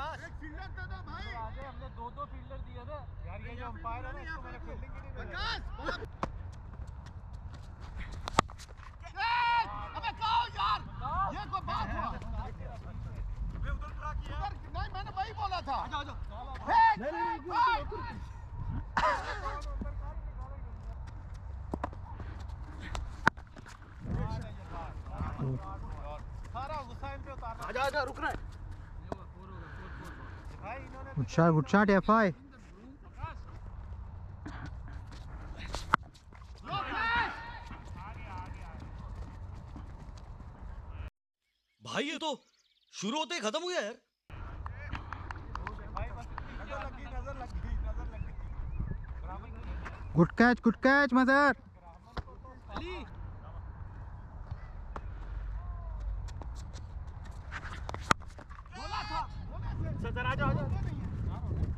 प्रकाश एक फील्डर दे दो भाई। आगे हमने दो दो फील्डर दिए थे। यार ये जो अंपायर है ना इसको मैंने फील्डिंग की नहीं। प्रकाश अबे कहो यार ये कोई बात हुआ? मैं उधर खड़ा किया। नहीं मैंने वही बोला था। आ जाओ नहीं नहीं सारा गुस्सा इन पे उतारना। आजा आजा रुक रहा है। Good shot, good shot, FI. भाई ये तो शुरू होते ही खत्म हो गया यार भाई बस नज़र लग गई नज़र लग गई नज़र लग गई ब्राह्मण की Good catch, good catch, Mazhar. बोला था बोला था सर आ जाओ आ जाओ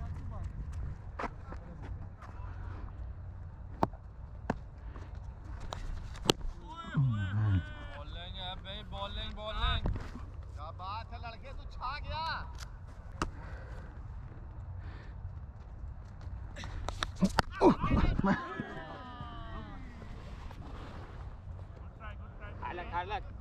बॉलिंग है भाई बॉलिंग बॉलिंग क्या बात है लड़के तू छा गया हालक हालक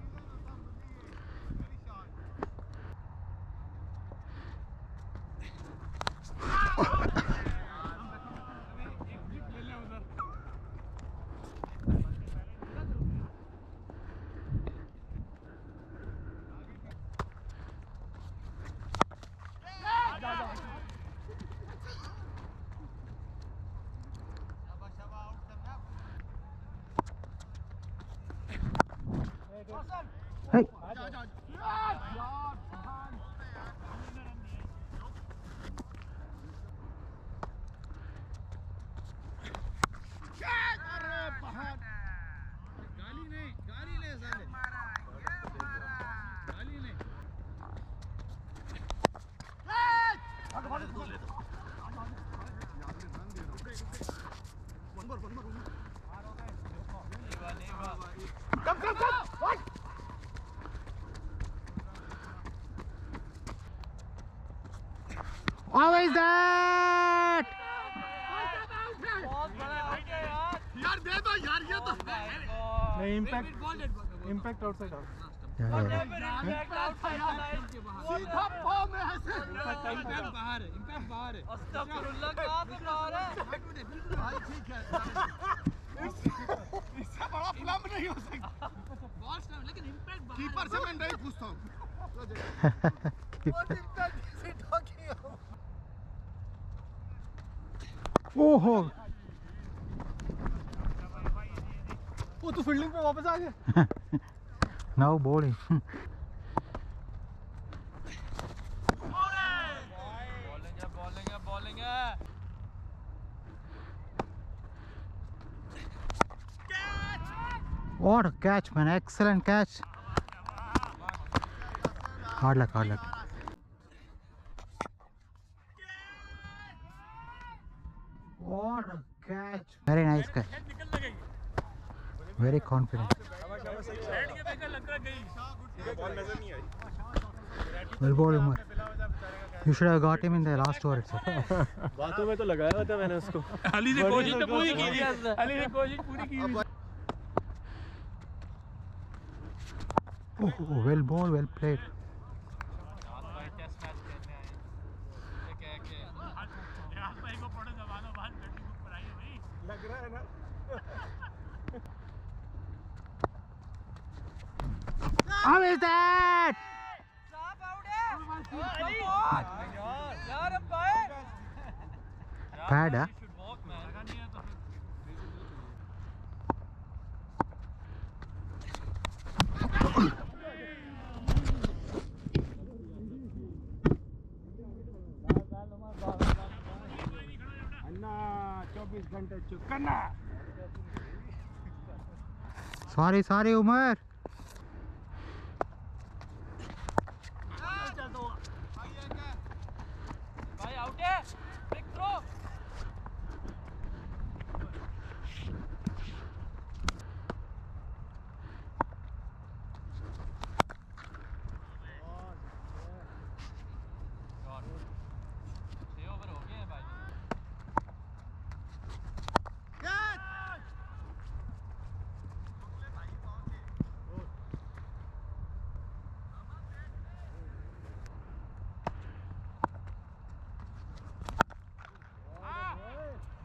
Hey. अरे बहन गाली आउट है यार यार दे दो यार ये तो नहीं इम्पैक्ट इम्पैक्ट आउटसाइड आउट सीधा पाव में ऐसे इम्पैक्ट बाहर है इम्पैक्ट बाहर है। अस्तगफुरुल्लाह कहाँ से बाहर है? भाई ठीक है इससे बड़ा फ़िल्म नहीं हो सकता। बॉल स्टैंड लेकिन इम्पैक्ट बाहर कीपर से मैं नहीं पूछता हूँ। ओहो वो तो फील्डिंग पे वापस आ गया now bowling. बॉलिंग है है है what a catch, man! Excellent catch. Hard luck, hard luck. What a catch! Very nice catch. Very confident. Well bowled, Umar. You should have got him in the last over itself. बातों में तो लगाया था मैंने उसको अली ने कोशिश तो पूरी की थी अली ने कोशिश पूरी की थी Oh, oh, well bowled, well played. भाई टेस्ट मैच खेलने आए ये कह के लग रहा है ना How is that? साहब आउट है अली यार यार umpire Bad, huh? should walk man अन्ना 24 घंटे चुप करना Sorry, sorry, Umar.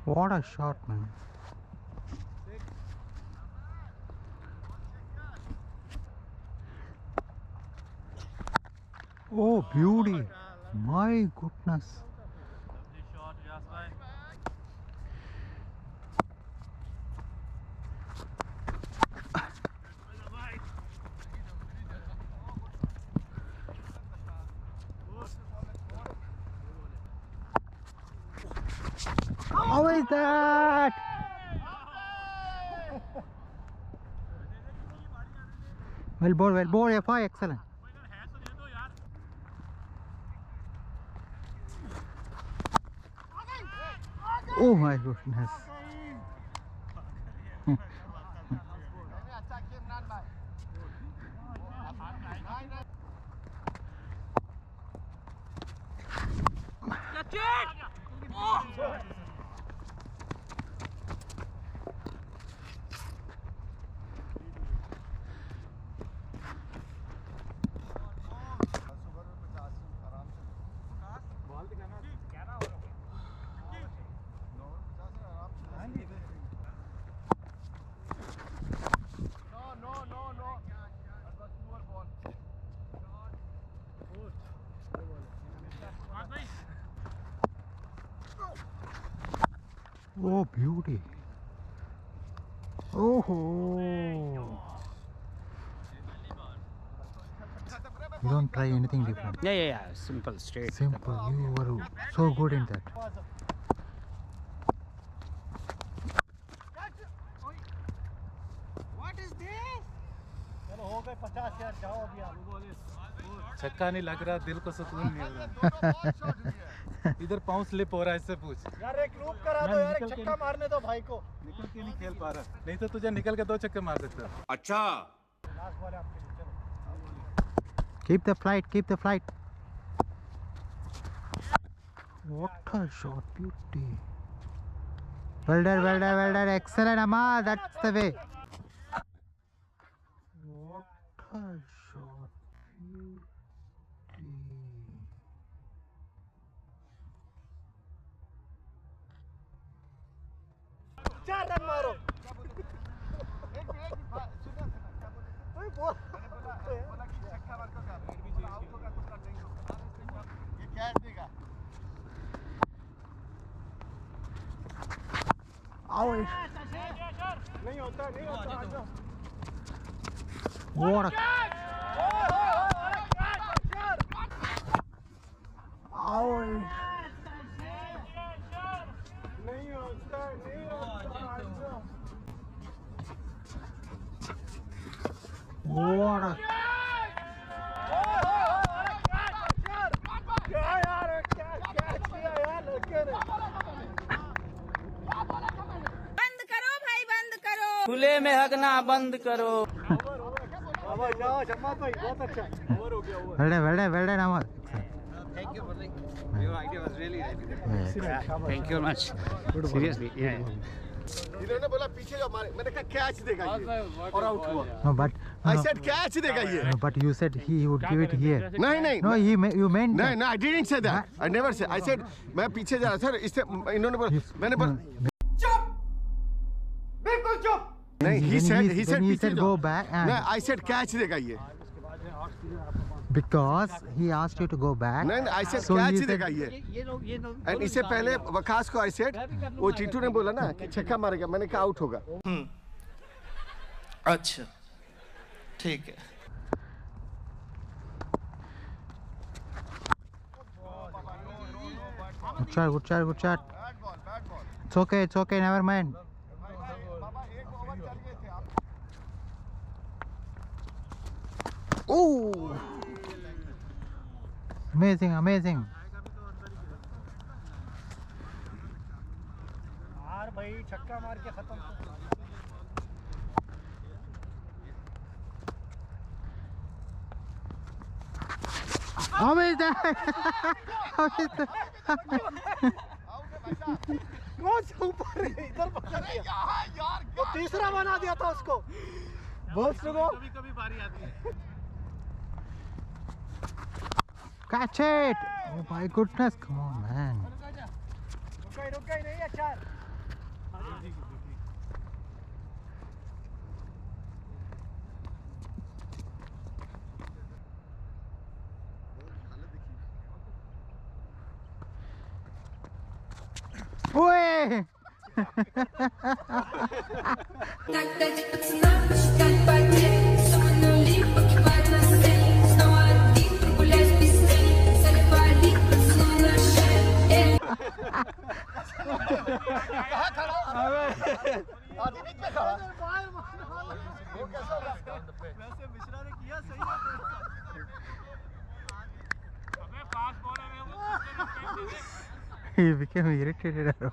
What a shot, man. Oh, beauty. My goodness. How is that? Well ball, well ball, FI, excellent. Oh my goodness. Oh, beauty. Oh. You don't try anything different. Yeah, yeah, yeah. Simple, straight. Simple. You were so good in that. छक्का नहीं लग रहा दिल को सुकून नहीं हो रहा शॉट है इधर पाँव स्लिप हो रहा है इससे पूछ यार एक लूप करा दो यार एक छक्का मारने दो भाई को निकल के नहीं खेल पा रहा नहीं तो तुझे निकल के दो छक्के मार देता अच्छा लास्ट बॉल है आपके लिए चलो Keep the flight, keep the flight. What a shot, beauty. Well done, well done, well done. Excellent, Amma. That's the way. What a shot, चार रन मारो एक मिनट सुनो क्या बोले बोल बोला बोला कि छक्का मार को कर बोला आउट होगा तो नहीं होगा ये कैच देगा Ouch. नहीं होता नहीं होता आ जाओ What a. Ouch. What a. क्या यार क्या कैच किया यार लड़के ने बंद करो भाई बंद करो खुले में हगना बंद करो भाई बहुत अच्छा ओवर हो. Thank you your idea was really Yeah. Thank you much seriously इन्होंने बोला पीछे जाओ मारे मैंने कहा कैच देगा ये और आउट हुआ No, No, सेड कैच देगा ये no, but you said he would give it here. नहीं नहीं। No, he you meant नहीं that. नहीं I didn't say that I never say I said मैं पीछे जा रहा था इससे इन्होंने बोला मैंने बोला No, बिल्कुल चुप! नहीं he he- he when said he said go back and- नहीं आई सेड कैच देगा ये because he asked you to go back. नहीं नहीं I said So catch said- देगा ये ये लोग ये लोग एंड इससे पहले वकास को आई सेड वो टीटू ने बोला ना कि छक्का मारेगा मैंने कहा आउट होगा। अच्छा। ठीक है Good shot, good shot, good shot. Bat ball bat ball It's okay, it's okay, never mind. बाबा एक ओवर चल गए थे आप Oh! Amazing, amazing. यार भाई छक्का मार के खत्म Amazing! Amazing! कौन से ऊपर इधर पकड़ लिया यार वो तीसरा बना दिया था उसको बहुत सुनो कभी कभी बारी आती है Catch it! Oh my goodness, come on, man. रुका रुका नहीं है चार ये became irritated at all.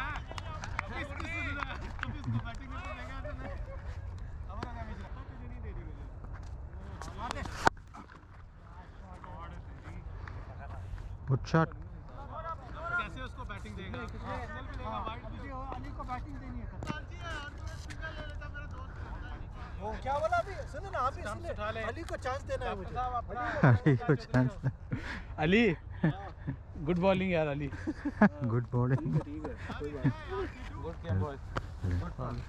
Shot कैसे उसको बैटिंग देगा? अली हाँ, वो क्या बोला अभी? सुनो ना आप अली को चांस देना है मुझे। अली को चांस अली गुड बॉलिंग यार Ali. Good bowling good bowling